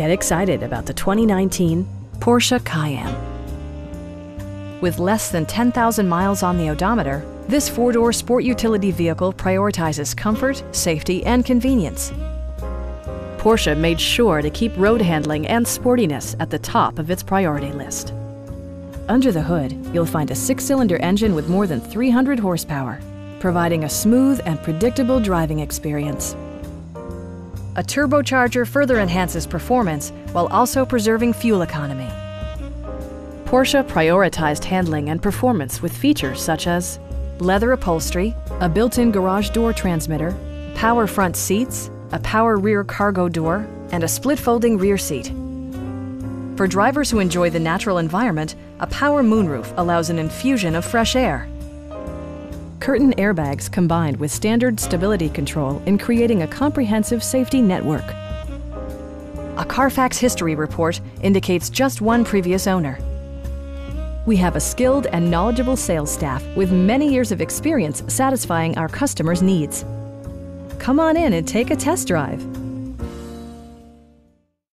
Get excited about the 2019 Porsche Cayenne. With less than 10,000 miles on the odometer, this four-door sport utility vehicle prioritizes comfort, safety, and convenience. Porsche made sure to keep road handling and sportiness at the top of its priority list. Under the hood, you'll find a six-cylinder engine with more than 300 horsepower, providing a smooth and predictable driving experience. A turbocharger further enhances performance while also preserving fuel economy. Porsche prioritized handling and performance with features such as leather upholstery, a built-in garage door transmitter, power front seats, a power rear cargo door, and a split folding rear seat. For drivers who enjoy the natural environment, a power moonroof allows an infusion of fresh air. Curtain airbags combined with standard stability control in creating a comprehensive safety network. A Carfax history report indicates just one previous owner. We have a skilled and knowledgeable sales staff with many years of experience satisfying our customers' needs. Come on in and take a test drive.